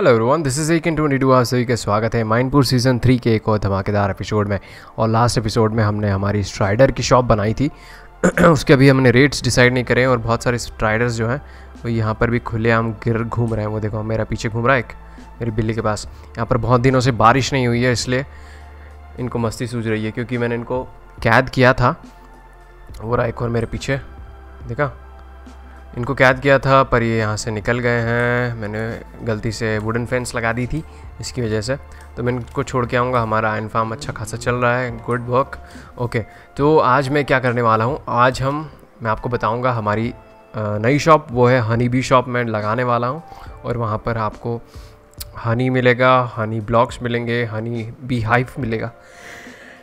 Hello everyone this is एक in twenty two आप सभी का स्वागत है माइनपुर सीज़न थ्री के एक और धमाकेदार एपिसोड में। और लास्ट एपिसोड में हमने हमारी स्ट्राइडर की शॉप बनाई थी। उसके अभी हमने रेट्स डिसाइड नहीं करे और बहुत सारे स्ट्राइडर्स जो हैं, वो यहाँ पर भी खुले आम गिर घूम रहे हैं। वो देखो, मेरा पीछे घूम रहा है एक, मेरी बिल्ली के पास। यहाँ पर बहुत दिनों से बारिश नहीं हुई है, इसलिए इनको मस्ती सूझ रही है, क्योंकि मैंने इनको कैद किया था। वो रहा एक और मेरे पीछे, देखा? इनको कैद किया था, पर ये यहाँ से निकल गए हैं। मैंने गलती से वुडन फेंस लगा दी थी इसकी वजह से। तो मैं इनको छोड़ के आऊँगा, हमारा आयन फार्म अच्छा खासा चल रहा है गुड वर्क ओके तो आज मैं क्या करने वाला हूँ? आज हम, मैं आपको बताऊँगा हमारी नई शॉप वो है हनी बी शॉप मैं लगाने वाला हूँ। और वहाँ पर आपको हनी मिलेगा हनी ब्लॉक्स मिलेंगे हनी बी हाइफ मिलेगा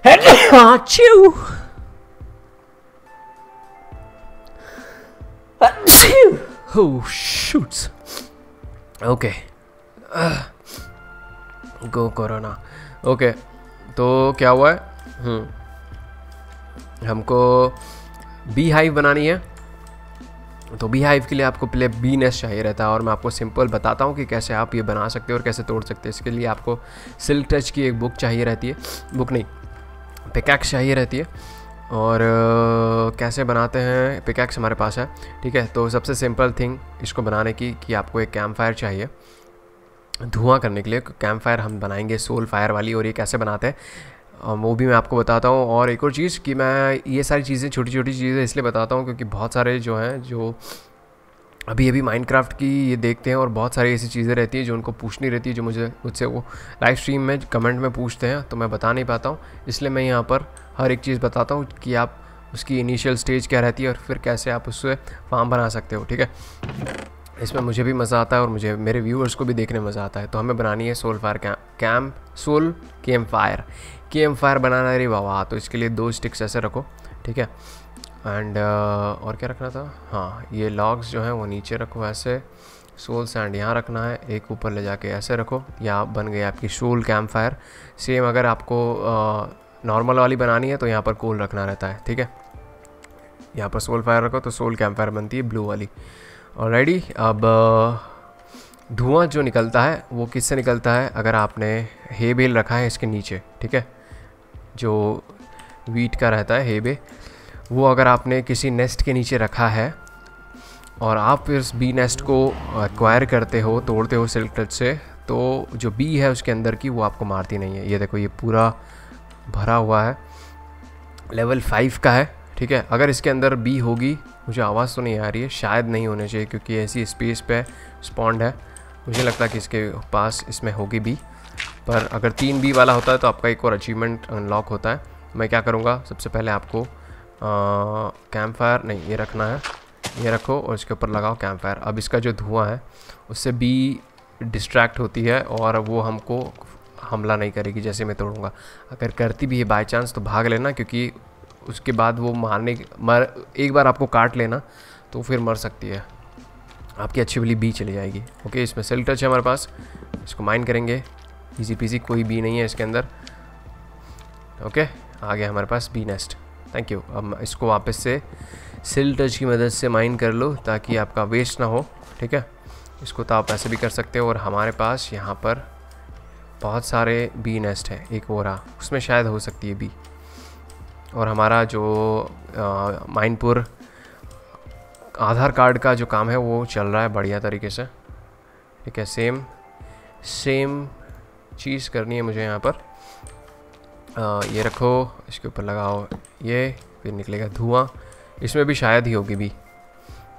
oh shoots okay go corona okay तो क्या हुआ है? हम्म. हमको बी हाइव बनानी है। तो बी हाइव के लिए आपको पहले बी नेस्ट चाहिए रहता है और मैं आपको सिंपल बताता हूँ कि कैसे आप ये बना सकते हो और कैसे तोड़ सकते हैं। इसके लिए आपको सिल्क टच की एक बुक चाहिए रहती है। बुक नहीं पिकैक्स चाहिए रहती है। और कैसे बनाते हैं पिकैक्स हमारे पास है, ठीक है? तो सबसे सिंपल थिंग इसको बनाने की, कि आपको एक कैंप फायर चाहिए। धुआँ करने के लिए कैंप फायर हम बनाएँगे सोल फायर वाली, और ये कैसे बनाते हैं, वो भी मैं आपको बताता हूँ। और एक और चीज़ कि मैं ये सारी चीज़ें छोटी छोटी चीज़ें इसलिए बताता हूँ क्योंकि बहुत सारे जो हैं, जो अभी अभी माइनक्राफ्ट की ये देखते हैं और बहुत सारी ऐसी चीज़ें रहती हैं जो उनको पूछनी रहती है, जो मुझे, मुझसे वो लाइव स्ट्रीम में कमेंट में पूछते हैं तो मैं बता नहीं पाता हूँ। इसलिए मैं यहाँ पर हर एक चीज़ बताता हूँ कि आप उसकी इनिशियल स्टेज क्या रहती है और फिर कैसे आप उससे फार्म बना सकते हो ठीक है? इसमें मुझे भी मज़ा आता है और मुझे मेरे व्यूअर्स को भी देखने मज़ा आता है। तो हमें बनानी है soul fire camp soul camp fire camp fire बनाना है रे वाह तो इसके लिए दो स्टिक्स ऐसे रखो ठीक है? एंड uh, और क्या रखना था? हाँ ये लॉग्स जो हैं वो नीचे रखो ऐसे। सोल सैंड यहाँ रखना है एक ऊपर ले जाके ऐसे रखो। या बन गई आपकी सोल कैम्प फायर सेम अगर आपको नॉर्मल वाली बनानी है तो यहाँ पर कोल रखना रहता है, ठीक है? यहाँ पर सोल फायर रखो तो सोल कैम्प फायर बनती है ब्लू वाली। और रेडी अब धुआँ जो निकलता है, वो किससे निकलता है? अगर आपने हे बेल रखा है इसके नीचे, ठीक है? जो वीट का रहता है हे बे वो अगर आपने किसी नेस्ट के नीचे रखा है, और आप इस बी नेस्ट को एक्वायर करते हो, तोड़ते हो सिल्क टच से तो जो बी है उसके अंदर की वो आपको मारती नहीं है। ये देखो, ये पूरा भरा हुआ है। लेवल फाइव का है, ठीक है? अगर इसके अंदर बी होगी, मुझे आवाज़ तो नहीं आ रही है, शायद नहीं होने चाहिए, क्योंकि ऐसी स्पेस पे स्पॉन्ड है। मुझे लगता है कि इसके पास इसमें होगी बी पर अगर तीन बी वाला होता है तो आपका एक और अचीवमेंट अनलॉक होता है। मैं क्या करूँगा? सबसे पहले आपको कैंप फायर नहीं, ये रखना है। ये रखो और इसके ऊपर लगाओ कैंप फायर अब इसका जो धुआँ है, उससे बी डिस्ट्रैक्ट होती है और वो हमको हमला नहीं करेगी जैसे मैं तोड़ूँगा। अगर करती भी है बाई चांस तो भाग लेना क्योंकि उसके बाद वो मारने मर एक बार आपको काट लेना तो फिर मर सकती है। आपकी अच्छी वाली बी चली जाएगी। ओके इसमें सेल टच है हमारे पास। इसको माइन करेंगे। इजी पीजी कोई बी नहीं है इसके अंदर। ओके आ गया हमारे पास बी नेस्ट थैंक यू अब इसको वापस से सिल टच की मदद से माइन कर लो ताकि आपका वेस्ट ना हो। ठीक है? इसको तो आप ऐसे भी कर सकते हो और हमारे पास यहाँ पर बहुत सारे बी नेस्ट है एक और रहा उसमें शायद हो सकती है बी और हमारा जो माइनपुर आधार कार्ड का जो काम है वो चल रहा है बढ़िया तरीके से। ठीक है सेम सेम चीज़ करनी है मुझे यहाँ पर। आ, ये रखो इसके ऊपर लगाओ ये फिर निकलेगा धुआँ। इसमें भी शायद ही होगी भी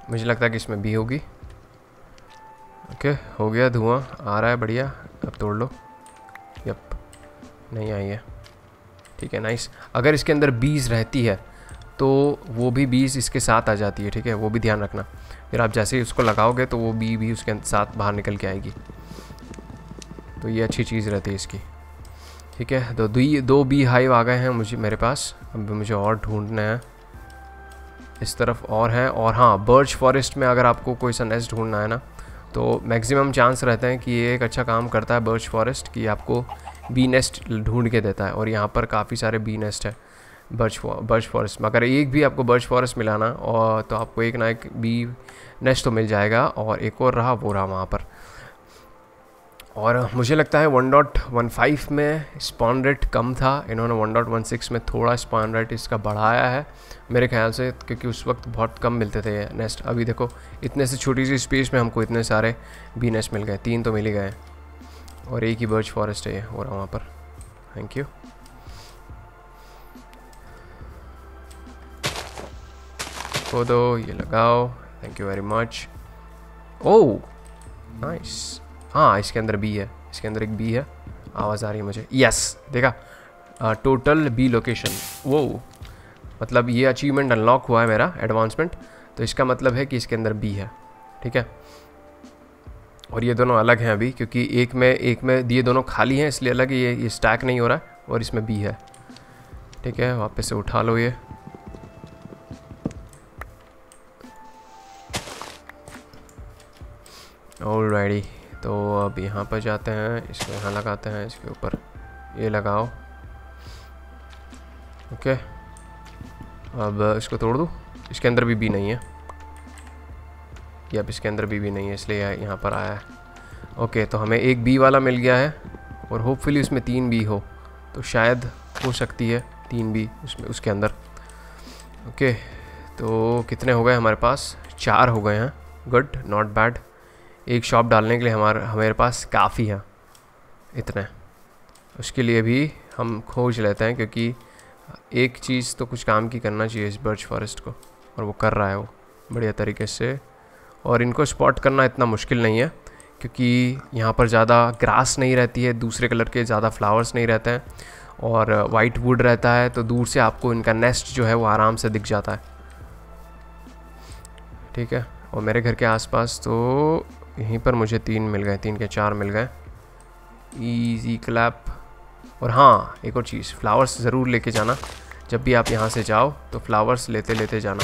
मुझे लगता है कि इसमें भी होगी। ओके हो गया धुआँ आ रहा है बढ़िया अब तोड़ लो। यप नहीं आई है। ठीक है नाइस अगर इसके अंदर बीज रहती है तो वो भी बीज इसके साथ आ जाती है, ठीक है? वो भी ध्यान रखना। फिर आप जैसे ही उसको लगाओगे तो वो बी भी उसके साथ बाहर निकल के आएगी। तो ये अच्छी चीज़ रहती है इसकी। ठीक है तो दो दो बी हाइव आ गए हैं मुझे, मेरे पास। अब मुझे और ढूंढना है। इस तरफ़ और हैं, और हाँ बर्च फॉरेस्ट में अगर आपको कोई सा नेस्ट ढूंढना है ना तो मैक्सिमम चांस रहते हैं कि ये एक अच्छा काम करता है बर्च फॉरेस्ट कि आपको बी नेस्ट ढूंढ के देता है और यहाँ पर काफ़ी सारे बी नेस्ट है बर्च बर्च फॉरेस्ट मगर एक भी आपको बर्च फॉरेस्ट मिलाना और तो आपको एक ना एक बी नेस्ट तो मिल जाएगा और एक और रहा वो रहा वहाँ पर। और मुझे लगता है वन डॉट वन फाइव में स्पॉन रेट कम था। इन्होंने वन डॉट वन सिक्स में थोड़ा स्पॉन रेट इसका बढ़ाया है। मेरे ख्याल से क्योंकि उस वक्त बहुत कम मिलते थे नेस्ट अभी देखो, इतने से छोटी सी स्पेस में हमको इतने सारे बी नेस्ट मिल गए, तीन तो मिल ही गए। और एक ही बर्च फॉरेस्ट है रहा वहाँ पर। थैंक यू को दो ये लगाओ। Thank you very much oh nice हाँ इसके अंदर बी है। इसके अंदर एक बी है। आवाज़ आ रही है मुझे। यस देखा? टोटल बी लोकेशन वो मतलब ये अचीवमेंट अनलॉक हुआ है मेरा एडवांसमेंट तो इसका मतलब है कि इसके अंदर बी है। ठीक है? और ये दोनों अलग हैं अभी, क्योंकि एक में एक में ये दोनों खाली हैं, इसलिए अलग ये ये स्टैक नहीं हो रहा है, और इसमें बी है। ठीक है? वापस से उठा लो ये। ऑलराइडी तो अब यहाँ पर जाते हैं, इसको यहाँ लगाते हैं, इसके ऊपर ये लगाओ। ओके। अब इसको तोड़ दूँ? इसके अंदर भी बी नहीं है। ये अब इसके अंदर भी बी नहीं है, इसलिए यहाँ पर आया है। ओके तो हमें एक बी वाला मिल गया है, और होपफुली उसमें तीन बी हो तो शायद हो सकती है तीन बी उसमें, उसके अंदर। ओके तो कितने हो गए हमारे पास? चार हो गए हैं। गुड नॉट बैड एक शॉप डालने के लिए हमारे हमारे पास काफ़ी है, इतने। उसके लिए भी हम खोज लेते हैं क्योंकि एक चीज़ तो कुछ काम की करना चाहिए इस बर्च फॉरेस्ट को, और वो कर रहा है वो बढ़िया तरीके से। और इनको स्पॉट करना इतना मुश्किल नहीं है, क्योंकि यहाँ पर ज़्यादा ग्रास नहीं रहती है, दूसरे कलर के ज़्यादा फ्लावर्स नहीं रहते हैं, और वाइट वुड रहता है तो दूर से आपको इनका नेस्ट जो है वो आराम से दिख जाता है। ठीक है? और मेरे घर के आसपास तो यहीं पर मुझे तीन मिल गए, तीन के चार मिल गए। ईजी क्लैप और हाँ एक और चीज़ फ्लावर्स ज़रूर लेके जाना। जब भी आप यहाँ से जाओ तो फ्लावर्स लेते लेते जाना।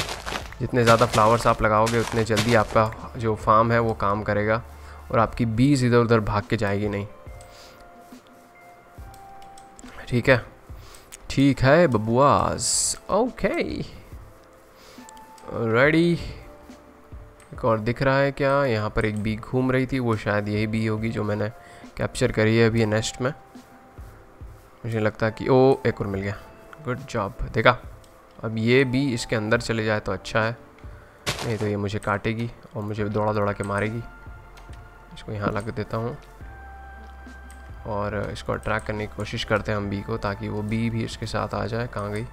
जितने ज़्यादा फ्लावर्स आप लगाओगे, उतने जल्दी आपका जो फार्म है, वो काम करेगा। और आपकी बीज इधर उधर भाग के जाएगी नहीं। ठीक है? ठीक है बबुआज ओके रेडी एक और दिख रहा है क्या? यहाँ पर एक बी घूम रही थी, वो शायद यही बी होगी जो मैंने कैप्चर करी है अभी नेस्ट में। मुझे लगता है कि, ओ, एक और मिल गया। गुड जॉब देखा। अब ये भी इसके अंदर चले जाए तो अच्छा है। नहीं तो ये मुझे काटेगी और मुझे दौड़ा दौड़ा के मारेगी। इसको यहाँ लग देता हूँ। और इसको अट्रैक करने की कोशिश करते हैं हम बी को, ताकि वो बी भी इसके साथ आ जाए। कहाँ गई?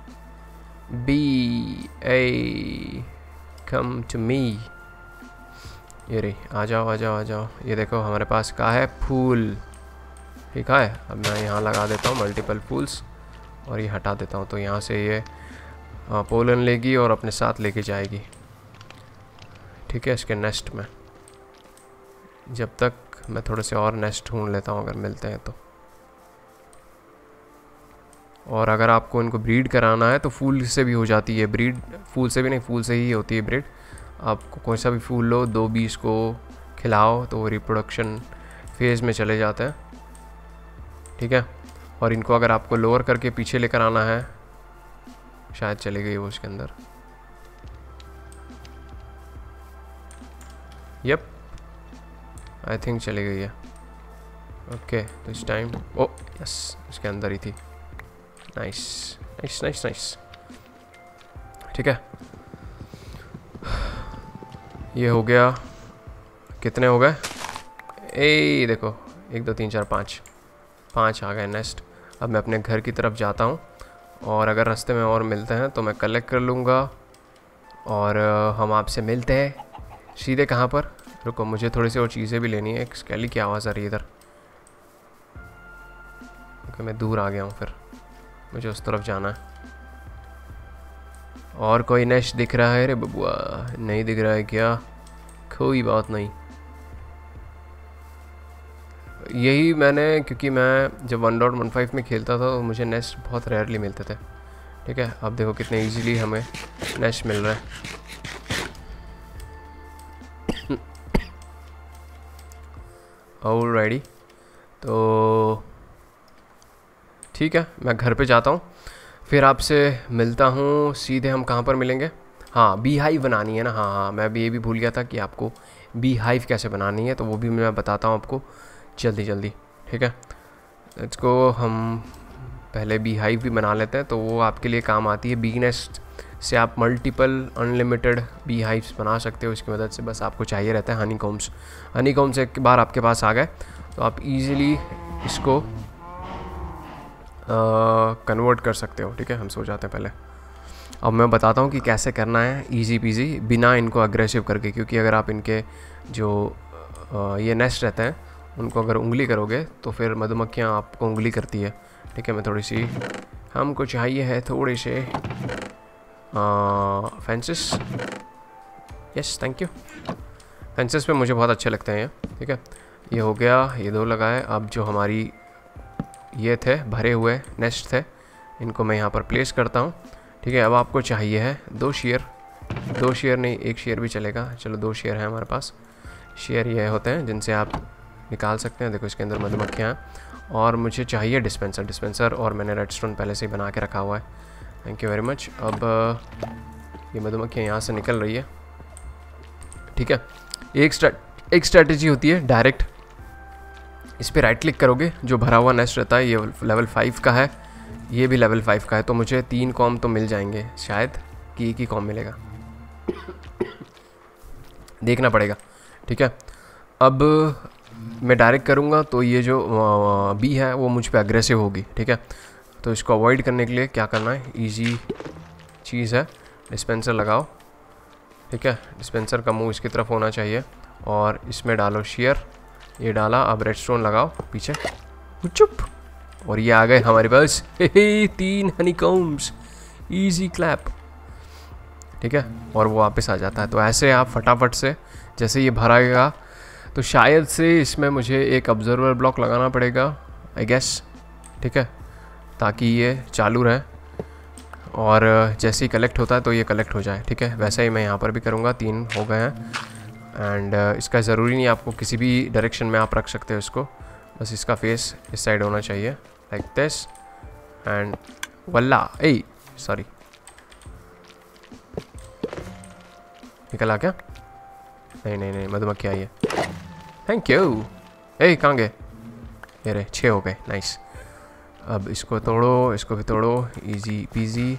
B, A come to me ये रही, आ जाओ आ जाओ आ जाओ। ये देखो, हमारे पास का है? फूल। ठीक है? अब मैं यहाँ लगा देता हूँ मल्टीपल फूल्स और ये हटा देता हूँ तो यहाँ से ये पोलन लेगी और अपने साथ लेके जाएगी। ठीक है, इसके नेस्ट में। जब तक मैं थोड़े से और नेस्ट ढूंढ लेता हूँ, अगर मिलते हैं तो। और अगर आपको इनको ब्रीड कराना है तो फूल से भी हो जाती है ब्रीड फूल से भी नहीं, फूल से ही होती है ब्रीड आपको कोई सा भी फूल लो, दो बीस को खिलाओ तो वो रिप्रोडक्शन फ़ेज़ में चले जाते हैं। ठीक है? और इनको अगर आपको लोअर करके पीछे लेकर आना है, शायद चले गई वो उसके अंदर। यप आई थिंक चली गई है। ओके तो इस टाइम ओ यस उसके अंदर ही थी। नाइस नाइस नाइस नाइस ठीक है? ये हो गया। कितने हो गए? ए, देखो, एक, दो, तीन, चार, पाँच। पाँच आ गए नेक्स्ट अब मैं अपने घर की तरफ़ जाता हूँ और अगर रास्ते में और मिलते हैं तो मैं कलेक्ट कर लूँगा और हम आपसे मिलते हैं। सीधे कहाँ पर? रुको, मुझे थोड़ी सी और चीज़ें भी लेनी है। एक स्केली की आवाज़ आ रही है इधर? ओके मैं दूर आ गया हूँ फिर। मुझे उस तरफ़ जाना है। और कोई नेश दिख रहा है रे बबुआ? नहीं दिख रहा है क्या? कोई बात नहीं। यही मैंने, क्योंकि मैं जब वन डॉट वन फाइव में खेलता था तो मुझे नेस्ट बहुत रेयरली मिलते थे। ठीक है? अब देखो कितने इजीली हमें नेस्ट मिल रहा है। और तो ठीक है, मैं घर पे जाता हूँ। फिर आपसे मिलता हूँ, सीधे हम कहाँ पर मिलेंगे? हाँ बी हाइव बनानी है ना? हाँ हाँ मैं भी ये भी भूल गया था कि आपको बी हाइव कैसे बनानी है तो वो भी मैं बताता हूँ आपको जल्दी जल्दी, ठीक है? इसको हम पहले बी हाइव भी बना लेते हैं तो वो आपके लिए काम आती है। बी नेस्ट से आप मल्टीपल अनलिमिटेड बी हाइव्स बना सकते हो, इसकी मदद से बस आपको चाहिए रहता है हनी कॉम्स हनी कॉम्स एक बार आपके पास आ गए तो आप इजीली इसको कन्वर्ट कर सकते हो ठीक है? हम सो जाते हैं पहले। अब मैं बताता हूँ कि कैसे करना है इजी पीजी बिना इनको अग्रेसिव करके क्योंकि अगर आप इनके जो आ, ये नेस्ट रहते हैं उनको अगर उंगली करोगे तो फिर मधुमक्खियाँ आपको उंगली करती है। ठीक है मैं थोड़ी सी हमको चाहिए है थोड़े से। Fences yes thank you fences पे मुझे बहुत अच्छे लगते हैं ठीक है? ये हो गया ये दो लगाए अब जो हमारी ये थे, भरे हुए नेस्ट थे। इनको मैं यहाँ पर प्लेस करता हूँ। ठीक है, अब आपको चाहिए है दो शेयर दो शेयर नहीं, एक शेयर भी चलेगा। चलो, दो शेयर हैं हमारे पास। शेयर ये होते हैं जिनसे आप निकाल सकते हैं। देखो, इसके अंदर मधुमक्खियाँ हैं। और मुझे चाहिए डिस्पेंसर डिस्पेंसर और मैंने रेड स्टोन पहले से ही बना के रखा हुआ है। थैंक यू वेरी मच अब, ये मधुमक्खियाँ यहाँ से निकल रही है। ठीक है, एक स्ट्रेट एक स्ट्रेटजी होती है डायरेक्ट इस पर राइट क्लिक करोगे, जो भरा हुआ नेस्ट रहता है, ये लेवल फाइव का है, ये भी लेवल फाइव का है तो मुझे तीन कॉम तो मिल जाएँगे शायद, कि एक ही कॉम मिलेगा। देखना पड़ेगा, ठीक है? अब मैं डायरेक्ट करूँगा तो ये जो बी है, वो मुझ पर अग्रेसिव होगी, ठीक है? तो इसको अवॉइड करने के लिए क्या करना है? इजी चीज़ है डिस्पेंसर लगाओ, ठीक है? डिस्पेंसर का मुँह इसकी तरफ़ होना चाहिए, और इसमें डालो शेयर ये डाला, अब रेड स्टोन लगाओ, पीछे। चुप। और ये आ गए हमारे पास। हे तीन हनी कॉम्स ईजी क्लैप ठीक है? और वो वापस आ जाता है। तो ऐसे आप फटाफट से, जैसे ये भराएगा तो शायद से इसमें मुझे एक ऑब्जर्वर ब्लॉक लगाना पड़ेगा आई गेस ठीक है? ताकि ये चालू रहे। और जैसे ही कलेक्ट होता है तो ये कलेक्ट हो जाए। ठीक है? वैसे ही मैं यहाँ पर भी करूँगा। तीन हो गए हैं। एंड इसका ज़रूरी नहीं आपको किसी भी डायरेक्शन में आप रख सकते हो इसको। बस इसका फेस इस साइड होना चाहिए लाइक दिस एंड वल्ला ए सॉरी निकल आ क्या नहीं नहीं नहीं, मधुमक्खी आई है। थैंक यू ए कहाँ गए? रहे, छः हो गए नाइस अब इसको तोड़ो, इसको भी तोड़ो इजी पीजी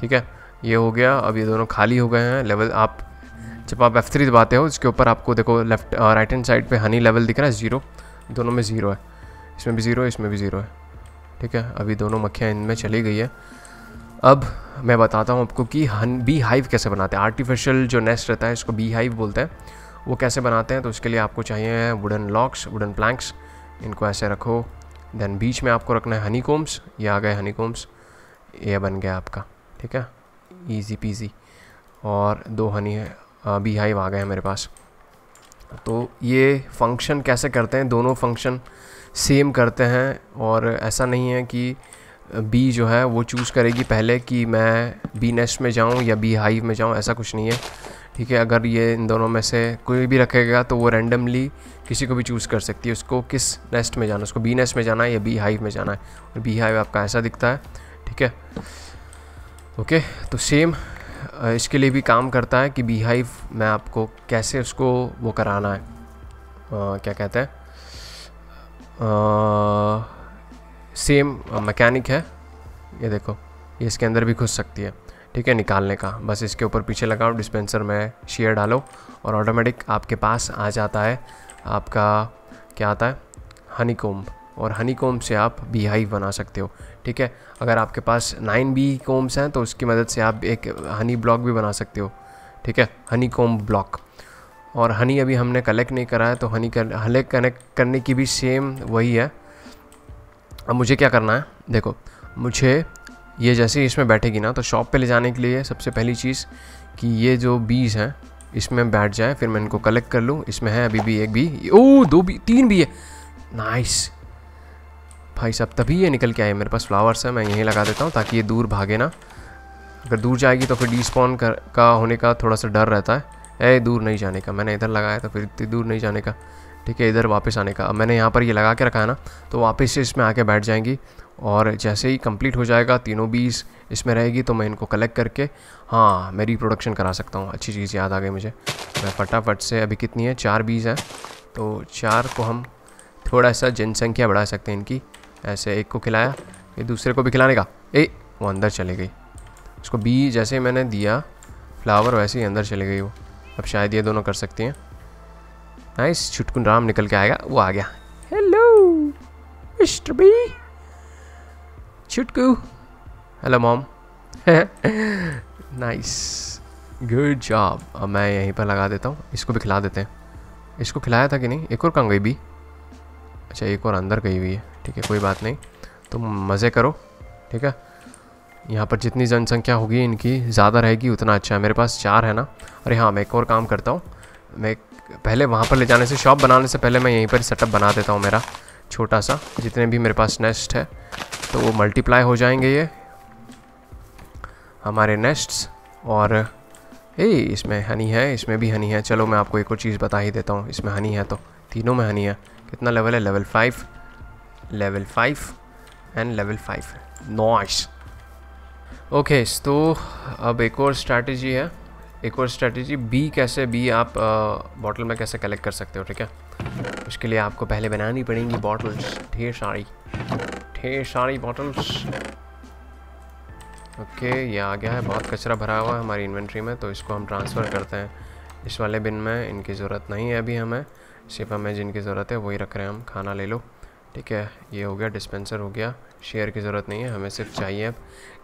ठीक है? ये हो गया, अब ये दोनों खाली हो गए हैं लेवल आप जब आप एफ़ थ्री दबाते हो इसके ऊपर आपको देखो लेफ़्ट राइट हैंड साइड पे हनी लेवल दिख रहा है ज़ीरो दोनों में ज़ीरो है। इसमें भी ज़ीरो है, इसमें भी ज़ीरो है। ठीक है? अभी दोनों मक्खियाँ इनमें चली गई है। अब मैं बताता हूँ आपको कि हन बी हाइव कैसे बनाते हैं। आर्टिफिशियल जो नेस्ट रहता है, इसको बी हाइव बोलते हैं। वो कैसे बनाते हैं? तो उसके लिए आपको चाहिए वुडन लॉक्स वुडन प्लैंक्स इनको ऐसे रखो। देन बीच में आपको रखना है हनी कोम्स ये आ गए हनी कोम्स ये बन गया आपका। ठीक है? ईजी पीजी और दो हनी बी हाइव आ गए मेरे पास। तो ये फ़ंक्शन कैसे करते हैं? दोनों फ़ंक्शन सेम करते हैं और ऐसा नहीं है कि बी जो है वो चूज़ करेगी पहले कि मैं बी नेस्ट में जाऊँ या बी हाइव में जाऊँ, ऐसा कुछ नहीं है। ठीक है, अगर ये इन दोनों में से कोई भी रखेगा तो वो रैंडमली किसी को भी चूज़ कर सकती है। उसको किस नेस्ट में जाना उसको बी नेस्ट में जाना है या बी हाइव में जाना है? और बी हाइव आपका ऐसा दिखता है। ठीक है? ओके तो सेम इसके लिए भी काम करता है कि बी हाइव में आपको कैसे उसको वो कराना है। आ, क्या कहते हैं? सेम मैकेनिक है। ये देखो ये इसके अंदर भी घुस सकती है। ठीक है निकालने का। बस इसके ऊपर पीछे लगाओ डिस्पेंसर में शेयर डालो और ऑटोमेटिक आपके पास आ जाता है। आपका क्या आता है? हनी कोम्ब और हनी कोम्ब से आप बी हाइव बना सकते हो, ठीक है? अगर आपके पास नाइन बी कोम्स हैं तो उसकी मदद से आप एक हनी ब्लॉक भी बना सकते हो, ठीक है? हनी कोम्ब ब्लॉक और हनी अभी हमने कलेक्ट नहीं करा है तो हनी कर हले कनेक्ट करने की भी सेम वही है। अब मुझे क्या करना है? देखो, मुझे ये जैसे इसमें बैठेगी ना तो शॉप पे ले जाने के लिए सबसे पहली चीज़ कि ये जो बीज हैं, इसमें बैठ जाए, फिर मैं इनको कलेक्ट कर लूँ। इसमें है अभी भी एक भी ओ दो भी तीन भी है। नाइस भाई साहब, तभी ये निकल के आए। मेरे पास फ्लावर्स हैं, मैं यहीं लगा देता हूँ ताकि ये दूर भागे ना। अगर दूर जाएगी तो फिर डिस्पॉन कर, का होने का थोड़ा सा डर रहता है। ए, दूर नहीं जाने का, मैंने इधर लगाया तो फिर इतनी दूर नहीं जाने का। ठीक है, इधर वापस आने का। अब मैंने यहाँ पर ये लगा के रखा है ना तो वापस से इसमें आके बैठ जाएँगी। और जैसे ही कंप्लीट हो जाएगा, तीनों बीज इसमें रहेगी तो मैं इनको कलेक्ट करके हाँ मैं रिप्रोडक्शन करा सकता हूँ। अच्छी चीज़ याद आ गई मुझे। मैं फटाफट से, अभी कितनी है? चार बीज हैं। तो चार को हम थोड़ा सा जनसंख्या बढ़ा सकते हैं इनकी। ऐसे एक को खिलाया ये दूसरे को भी खिलाने का। ए, वो अंदर चले गई। उसको बी जैसे ही मैंने दिया, फ्लावर वैसे ही अंदर चले गई वो। अब शायद ये दोनों कर सकती हैं। नाइस, छुटकुन राम निकल के आएगा, वो आ गया। Hello, mister B. छुटकू। Hello, mom. Nice, good job. अब मैं यहीं पर लगा देता हूँ, इसको भी खिला देते हैं। इसको खिलाया था कि नहीं? एक और कहाँ गई भी अच्छा एक और अंदर गई हुई है। ठीक है, कोई बात नहीं। तुम मज़े करो, ठीक है? यहाँ पर जितनी जनसंख्या होगी, इनकी ज़्यादा रहेगी, उतना अच्छा है। मेरे पास चार है ना? अरे हाँ मैं एक और काम करता हूँ। मैं पहले वहाँ पर ले जाने से, शॉप बनाने से पहले मैं यहीं पर सेटअप बना देता हूँ मेरा छोटा सा जितने भी मेरे पास नेस्ट है तो वो मल्टीप्लाई हो जाएँगे ये, हमारे नेस्ट्स। और, ए, इसमें हनी है, इसमें भी हनी है। चलो, मैं आपको एक और चीज़ बता ही देता हूँ। इसमें हनी है तो तीनों में हनी है। कितना लेवल है? Level five. Level five and level five noise okay तो अब एक और स्ट्रैटेजी है। एक और स्ट्रैटेजी बी कैसे बी आप बॉटल में कैसे कलेक्ट कर सकते हो, ठीक है? उसके लिए आपको पहले बनानी पड़ेंगी बॉटल्स ढेर सारी ढेर सारी बॉटल्स ओके ये आ गया है। बहुत कचरा भरा हुआ है हमारी इन्वेंट्री में तो इसको हम ट्रांसफ़र करते हैं। इस वाले बिन में इनकी ज़रूरत नहीं है अभी हमें। सिर्फ़ हमें जिनकी ज़रूरत है, वही रख रहे हैं हम। खाना ले लो। ठीक है ये हो गया डिस्पेंसर हो गया। शेयर की ज़रूरत नहीं है हमें सिर्फ़ चाहिए अब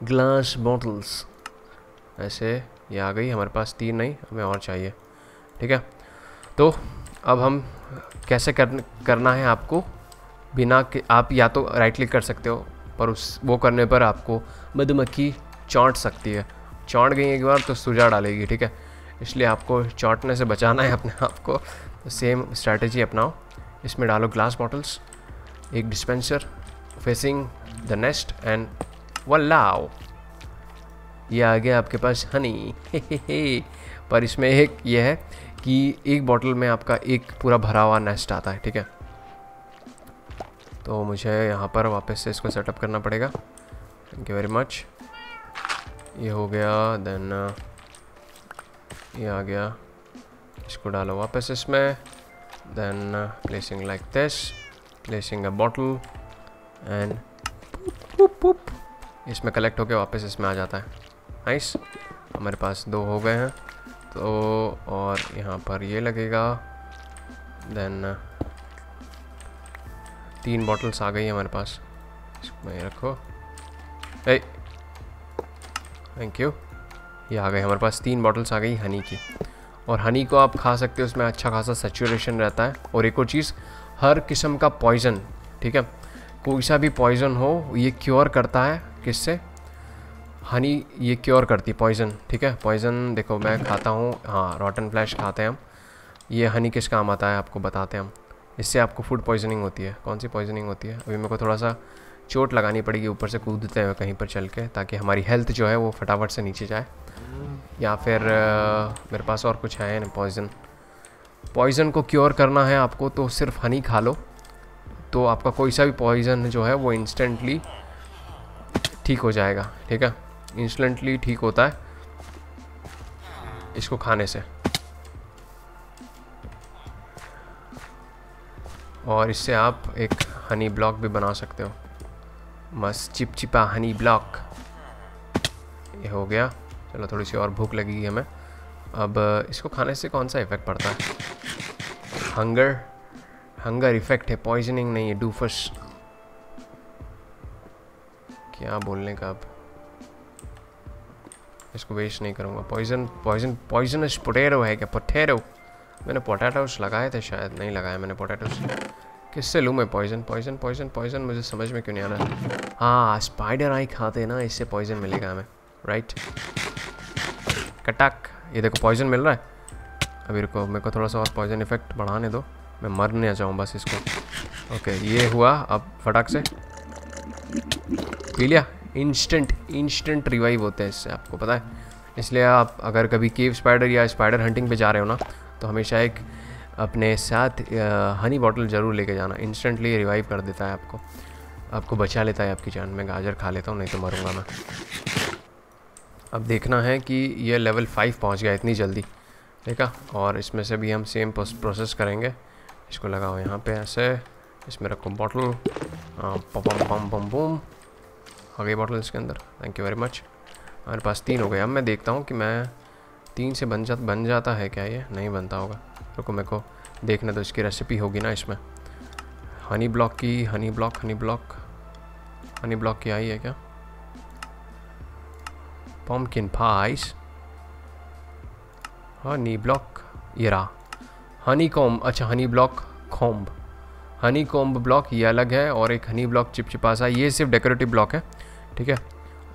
ग्लास बॉटल्स ऐसे ये आ गई हमारे पास तीन नहीं हमें और चाहिए। ठीक है तो अब हम कैसे कर, करना है आपको? बिना कि आप या तो राइट क्लिक कर सकते हो पर उस वो करने पर आपको मधुमक्खी चौंट सकती है। चौंट गई एक बार तो सुझा डालेगी ठीक है? इसलिए आपको चौंटने से बचाना है अपने आप को। तो सेम स्ट्रैटेजी अपनाओ। इसमें डालो ग्लास बॉटल्स एक dispenser facing the nest and वल्लाओ ये आ गया आपके पास हनी हे हे हे पर इसमें एक ये है कि एक बॉटल में आपका एक पूरा भरा हुआ नेस्ट आता है, ठीक है? तो मुझे यहाँ पर वापस से इसको सेटअप करना पड़ेगा. थैंक यू वेरी मच ये हो गया देन ये आ गया. इसको डालो वापस इसमें. Then placing like this placing a bottle and इसमें कलेक्ट होके वापस इसमें आ जाता है। नाइस हमारे पास दो हो गए हैं। तो और यहाँ पर ये लगेगा। देन तीन बॉटल्स आ गई हमारे पास। इसमें रखो। ए थैंक यू ये आ गए हमारे पास। तीन बॉटल्स आ गई हनी की। और हनी को आप खा सकते हो। उसमें अच्छा खासा सेचुरेशन रहता है। और एक और चीज़ हर किस्म का पॉइज़न ठीक है? कोई सा भी पॉइज़न हो ये क्योर करता है किससे? हनी ये क्योर करती है पॉइज़न ठीक है? पॉइज़न देखो मैं खाता हूँ हाँ रॉटन फ्लैश खाते हैं हम। ये हनी किस काम आता है आपको बताते हैं हम। इससे आपको फ़ूड पॉइजनिंग होती है। कौन सी पॉइजनिंग होती है? अभी मेरे को थोड़ा सा चोट लगानी पड़ेगी ऊपर से कूदते हैं कहीं पर चल के ताकि हमारी हेल्थ जो है वो फटाफट से नीचे जाए। या फिर आ, मेरे पास और कुछ है ना पॉइज़न पॉइज़न को क्योर करना है आपको तो सिर्फ़ हनी खा लो। तो आपका कोई सा भी पॉइज़न जो है, वो इंस्टेंटली ठीक हो जाएगा, ठीक है? इंस्टेंटली ठीक होता है इसको खाने से। और इससे आप एक हनी ब्लॉक भी बना सकते हो। मस्त चिपचिपा हनी ब्लॉक ये हो गया। चलो थोड़ी सी और भूख लगेगी हमें। अब इसको खाने से कौन सा इफ़ेक्ट पड़ता है? हंगर हंगर इफ़ेक्ट है पॉइजनिंग नहीं है डूफस क्या बोलने का अब? इसको वेस्ट नहीं करूँगा. पॉइजन पॉइजन पॉइजनस पोटैटो है क्या? पोटैटो मैंने पोटैटोस लगाए थे शायद, नहीं लगाया मैंने पोटैटोस किससे लूँ मैं पॉइजन पॉइजन पॉइजन पॉइजन मुझे समझ में क्यों नहीं आ रहा? हाँ स्पाइडर आई खाते ना, इससे पॉइजन मिलेगा हमें. राइट कटाक. ये देखो पॉइजन मिल रहा है? अभी रुको, मेरे को थोड़ा सा और पॉइजन इफ़ेक्ट बढ़ाने दो। मैं मर नहीं जाऊँ बस इसको। ओके ये हुआ, अब फटाक से। पी लिया? इंस्टेंट इंस्टेंट रिवाइव होते हैं इससे, आपको पता है। इसलिए आप अगर कभी केव स्पाइडर या स्पाइडर हंटिंग पे जा रहे हो ना तो हमेशा एक अपने साथ हनी बॉटल ज़रूर लेके जाना। इंस्टेंटली रिवाइव कर देता है आपको। आपको बचा लेता है आपकी जान। मैं गाजर खा लेता हूँ, नहीं तो मरूँगा मैं। अब देखना है कि यह लेवल फाइव पहुँच गया इतनी जल्दी। ठीक है? और इसमें से भी हम सेम प्रोसेस करेंगे। इसको लगाओ यहाँ पे ऐसे। इसमें रखो बॉटल पम पम पम बूम आ गई बॉटल इसके अंदर। थैंक यू वेरी मच हमारे पास तीन हो गए। अब मैं देखता हूँ कि मैं तीन से बन जा, बन जाता है क्या ये? नहीं बनता होगा। रुको मेरे को देखना तो इसकी रेसिपी होगी ना इसमें। हनी ब्लॉक की honey block honey block honey block की आई है क्या? पम्पकिन पाइस हनी ब्लॉक ये रहा हनी कॉम्ब अच्छा honey block comb honeycomb block ये अलग है और एक हनी ब्लॉक चिपचिपासा ये सिर्फ़ डेकोरेटिव ब्लॉक है, ठीक है?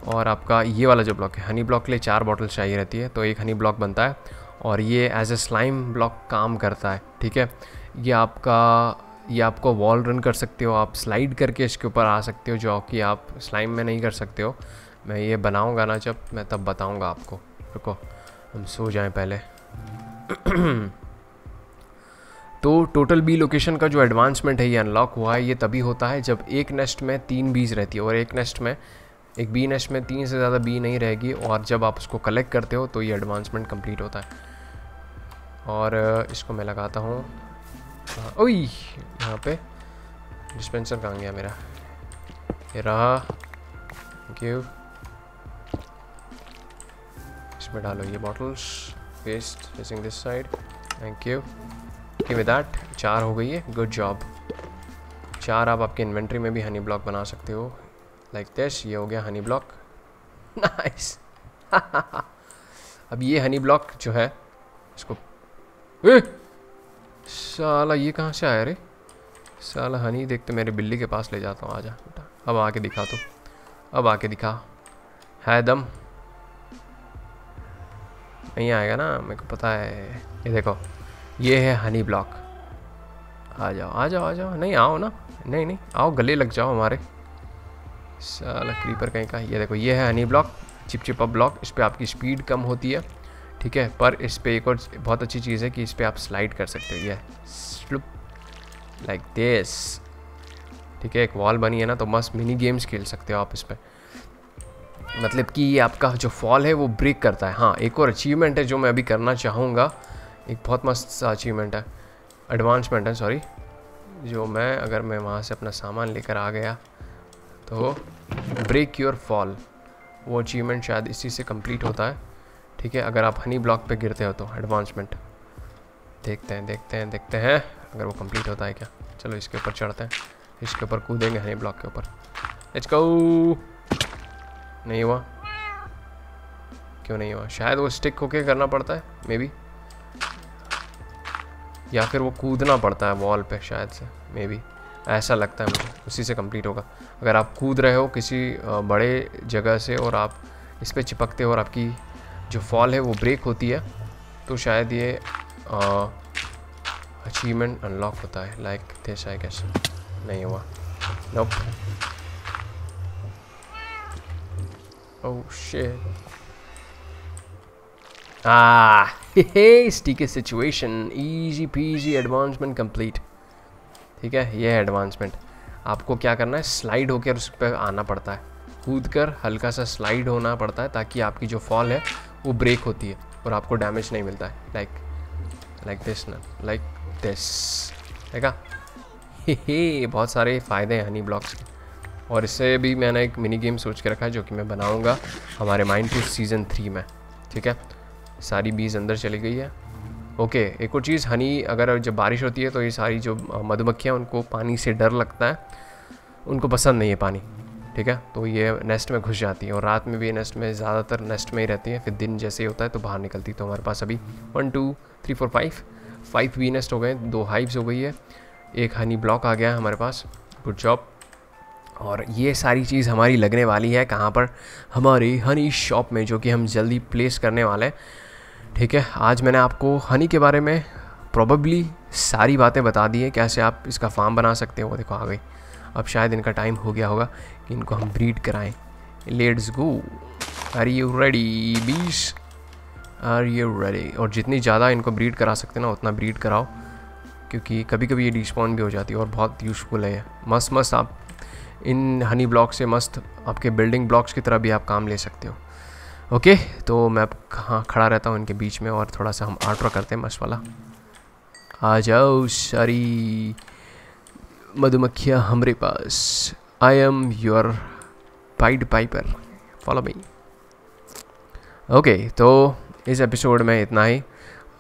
और आपका ये वाला जो ब्लॉक है हनी ब्लॉक के लिए चार बॉटल चाहिए रहती है तो एक हनी ब्लॉक बनता है और ये एज ए स्लाइम ब्लॉक काम करता है, ठीक है? ये आपका, ये आपको वॉल रन कर सकते हो, आप स्लाइड करके इसके ऊपर आ सकते हो, जो कि आप स्लाइम में नहीं कर सकते हो। मैं ये बनाऊँगा ना जब, मैं तब बताऊँगा आपको। रुको, हम सो जाएँ पहले। तो टोटल बी लोकेशन का जो एडवांसमेंट है, ये अनलॉक हुआ है, ये तभी होता है जब एक नेस्ट में तीन बीज रहती है और एक नेस्ट में, एक बी नेस्ट में तीन से ज़्यादा बी नहीं रहेगी और जब आप उसको कलेक्ट करते हो तो ये एडवांसमेंट कंप्लीट होता है। और इसको मैं लगाता हूँ। ओई, यहाँ पे डिस्पेंसर कहाँ गया मेरा? ये रहा। थैंक यू इसमें डालो ये bottles west facing this side thank you with that चार हो गई है गुड जॉब चार आप आपके इन्वेंट्री में भी हनी ब्लॉक बना सकते हो लाइक like दिस ये हो गया हनी ब्लॉक नाइस अब ये हनी ब्लॉक जो है इसको ए! साला ये कहाँ से आया रे? साला हनी देखते मेरे बिल्ली के पास ले जाता हूँ आजा बेटा। अब आके दिखा तो। अब आके दिखा। है दम। नहीं आएगा ना, मेरे को पता है। ये देखो, ये है हनी ब्लॉक आ जाओ आ जाओ आ जाओ। नहीं, आओ ना। नहीं नहीं, आओ, गले लग जाओ हमारे। साला क्रीपर कहीं का ये देखो, ये है हनी ब्लॉक चिपचिपा ब्लॉक इस पर आपकी स्पीड कम होती है, ठीक है? पर इस पर एक और बहुत अच्छी चीज़ है कि इस पर आप स्लाइड कर सकते हो। ये स्लुप लाइक दिस ठीक है? एक वॉल बनी है ना तो मस्त मिनी गेम्स खेल सकते हो आप इस पर मतलब कि ये आपका जो फॉल है, वो ब्रेक करता है। हाँ एक और अचीवमेंट है जो मैं अभी करना चाहूँगा। एक बहुत मस्त सा अचीवमेंट है। एडवांसमेंट है सॉरी जो मैं, अगर मैं वहाँ से अपना सामान लेकर आ गया तो ब्रेक योर फॉल वो अचीवमेंट शायद इसी से कंप्लीट होता है। ठीक है, अगर आप हनी ब्लॉक पे गिरते हो तो एडवांसमेंट देखते हैं देखते हैं देखते हैं, अगर वो कंप्लीट होता है क्या। चलो, इसके ऊपर चढ़ते हैं। इसके ऊपर कूदेंगे हनी ब्लॉक के ऊपर। लेट्स गो नहीं हुआ? क्यों नहीं हुआ? शायद वो स्टिक होके करना पड़ता है मे बी या फिर वो कूदना पड़ता है वॉल पे शायद से मे बी ऐसा लगता है मुझे, उसी से कंप्लीट होगा। अगर आप कूद रहे हो किसी बड़े जगह से और आप इस पर चिपकते हो और आपकी जो फॉल है वो ब्रेक होती है तो शायद ये अचीवमेंट अनलॉक होता है लाइक दिस आई कैसे नहीं हुआ. Nope oh shit Ah, hey, sticky situation. Easy peasy advancement complete. ठीक है ये है एडवांसमेंट आपको क्या करना है? स्लाइड होकर उस पर आना पड़ता है। कूद कर हल्का सा स्लाइड होना पड़ता है ताकि आपकी जो फॉल है वो ब्रेक होती है और आपको डैमेज नहीं मिलता है। लाइक लाइक दिस ना। लाइक दिस देखा हे? बहुत सारे फ़ायदे हैं हनी ब्लॉक्स के। और इससे भी मैंने एक मिनी गेम सोच के रखा है, जो कि मैं बनाऊँगा हमारे माइंड टू सीज़न थ्री में, ठीक है? सारी बीज अंदर चली गई है। ओके एक और चीज़ हनी अगर जब बारिश होती है तो ये सारी जो मधुमक्खियाँ, उनको पानी से डर लगता है। उनको पसंद नहीं है पानी, ठीक है? तो ये नेस्ट में घुस जाती है और रात में भी नेस्ट में, ज़्यादातर नेस्ट में ही रहती है। फिर दिन जैसे ही होता है तो बाहर निकलती है। तो हमारे पास अभी one two three four five five bee nest हो गए दो हाइव्स हो गई है। एक हनी ब्लॉक आ गया है हमारे पास। गुड जॉब और ये सारी चीज़ हमारी लगने वाली है कहाँ पर? हमारी हनी शॉप में, जो कि हम जल्दी प्लेस करने वाले हैं। ठीक है, आज मैंने आपको हनी के बारे में प्रॉबली सारी बातें बता दी हैं, कैसे आप इसका फार्म बना सकते हो, वो देखो आ गई अब शायद इनका टाइम हो गया होगा कि इनको हम ब्रीड कराएँ। Let's go are you ready bees are you ready और जितनी ज़्यादा इनको ब्रीड करा सकते ना, उतना ब्रीड कराओ, क्योंकि कभी कभी ये डिस्पॉन भी हो जाती है और बहुत यूज़फुल है मस्त मस्त आप इन हनी ब्लॉक से मस्त आपके बिल्डिंग ब्लॉक्स की तरह भी आप काम ले सकते हो। ओके तो मैं अब कहाँ खड़ा रहता हूँ इनके बीच में और थोड़ा सा हम आर्ट करते हैं मस्त वाला। आ जाओ सारी मधुमक्खियाँ हमारे पास। I am your pied piper follow me okay तो इस एपिसोड में इतना ही।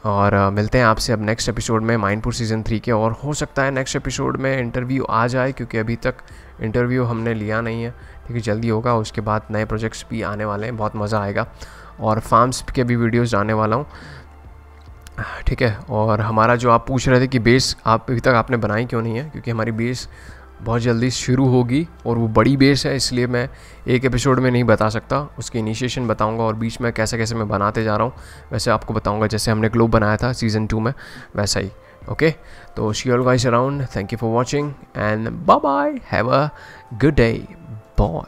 और मिलते हैं आपसे अब नेक्स्ट एपिसोड में माइंडपुर सीज़न थ्री के और हो सकता है नेक्स्ट एपिसोड में इंटरव्यू आ जाए क्योंकि अभी तक इंटरव्यू हमने लिया नहीं है। ठीक है, जल्दी होगा, उसके बाद नए प्रोजेक्ट्स भी आने वाले हैं, बहुत मज़ा आएगा। और फार्म्स के भी वीडियोज़ आने वाला हूँ। ठीक है, और हमारा जो आप पूछ रहे थे कि बेस आप अभी तक आपने बनाई क्यों नहीं है, क्योंकि हमारी बेस बहुत जल्दी शुरू होगी और वो बड़ी बेस है, इसलिए मैं एक एपिसोड में नहीं बता सकता। उसकी इनिशिएशन बताऊँगा और बीच में कैसे कैसे मैं बनाते जा रहा हूँ। वैसे आपको बताऊँगा, जैसे हमने ग्लोब बनाया था सीज़न टू में, वैसा ही। ओके तो see all guys around thank you for watching and bye bye have a good day bye